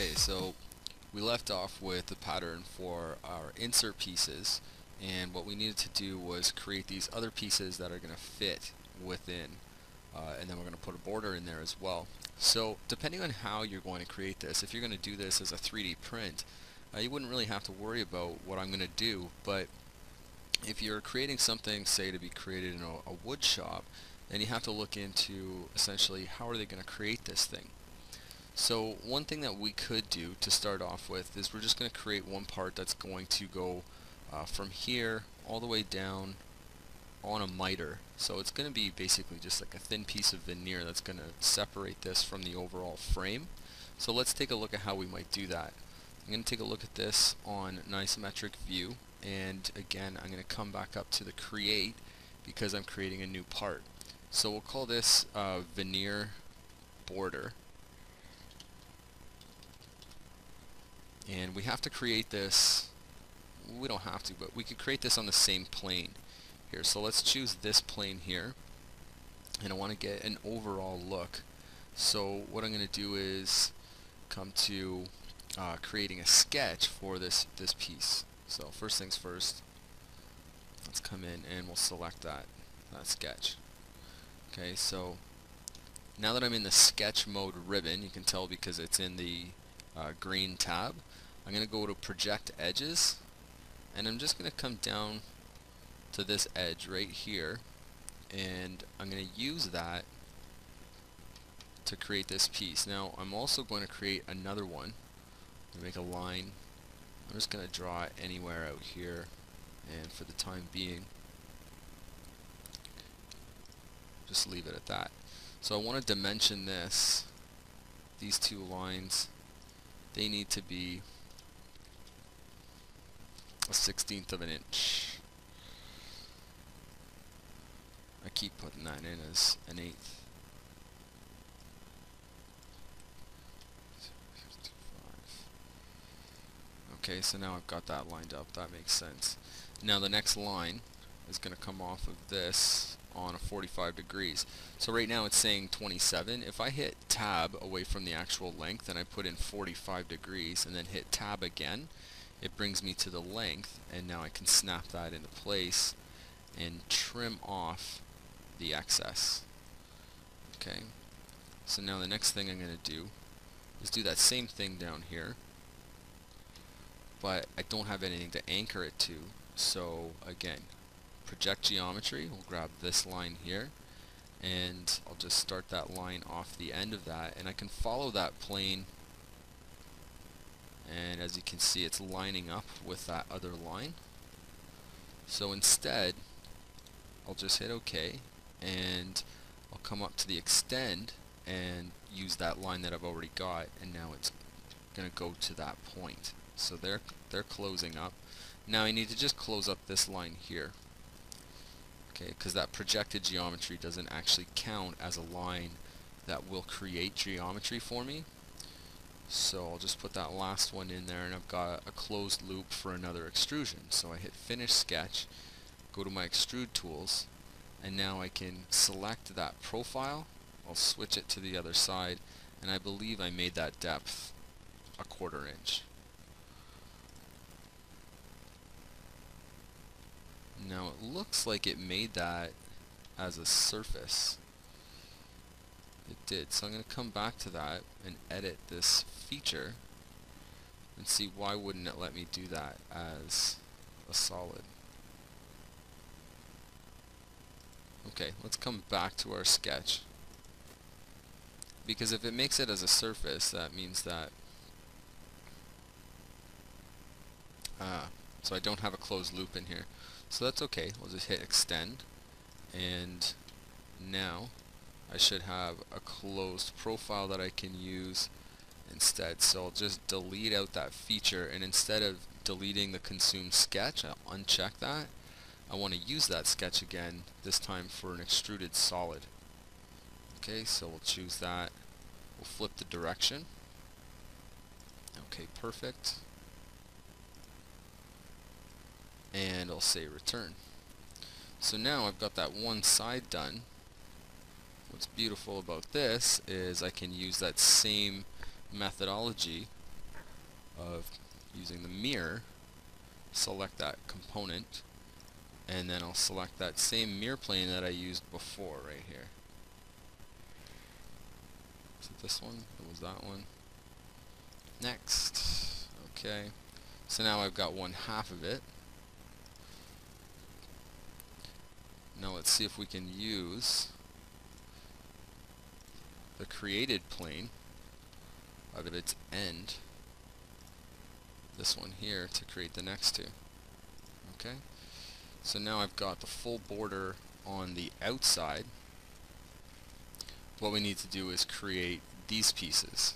Okay, so we left off with the pattern for our insert pieces and what we needed to do was create these other pieces that are going to fit within uh, and then we're going to put a border in there as well. So depending on how you're going to create this, if you're going to do this as a 3D print, uh, you wouldn't really have to worry about what I'm going to do, but if you're creating something, say, to be created in a, a wood shop, then you have to look into essentially how are they going to create this thing. So one thing that we could do to start off with is we're just going to create one part that's going to go uh, from here all the way down on a miter. So it's going to be basically just like a thin piece of veneer that's going to separate this from the overall frame. So let's take a look at how we might do that. I'm going to take a look at this on an isometric view and again I'm going to come back up to the create because I'm creating a new part. So we'll call this uh, veneer border and we have to create this we don't have to but we could create this on the same plane here. So let's choose this plane here. And I want to get an overall look. So what I'm going to do is come to uh, creating a sketch for this this piece. So first things first let's come in and we'll select that that sketch. Okay so now that I'm in the sketch mode ribbon you can tell because it's in the uh, green tab I'm going to go to project edges and I'm just going to come down to this edge right here and I'm going to use that to create this piece. Now I'm also going to create another one. Make a line. I'm just going to draw it anywhere out here and for the time being just leave it at that. So I want to dimension this these two lines they need to be a sixteenth of an inch. I keep putting that in as an eighth. Okay, so now I've got that lined up. That makes sense. Now the next line is going to come off of this on a 45 degrees. So right now it's saying 27. If I hit tab away from the actual length and I put in 45 degrees and then hit tab again, it brings me to the length and now I can snap that into place and trim off the excess. Okay, so now the next thing I'm going to do is do that same thing down here but I don't have anything to anchor it to so again project geometry. We'll grab this line here and I'll just start that line off the end of that and I can follow that plane and as you can see it's lining up with that other line. So instead I'll just hit OK and I'll come up to the extend and use that line that I've already got and now it's gonna go to that point. So they're they're closing up. Now I need to just close up this line here okay because that projected geometry doesn't actually count as a line that will create geometry for me so I'll just put that last one in there and I've got a closed loop for another extrusion. So I hit finish sketch, go to my extrude tools, and now I can select that profile. I'll switch it to the other side and I believe I made that depth a quarter inch. Now it looks like it made that as a surface. It did. So I'm going to come back to that and edit this feature and see why wouldn't it let me do that as a solid. Okay, let's come back to our sketch. Because if it makes it as a surface, that means that Ah, so I don't have a closed loop in here. So that's okay. We'll just hit extend. And now I should have a closed profile that I can use instead. So I'll just delete out that feature and instead of deleting the consume sketch, I'll uncheck that. I want to use that sketch again, this time for an extruded solid. Okay, so we'll choose that. We'll flip the direction. Okay, perfect. And I'll say return. So now I've got that one side done. What's beautiful about this is I can use that same methodology of using the mirror, select that component, and then I'll select that same mirror plane that I used before right here. Is it this one? It was that one. Next. Okay. So now I've got one half of it. Now let's see if we can use the created plane of its end, this one here, to create the next two. Okay? So now I've got the full border on the outside. What we need to do is create these pieces.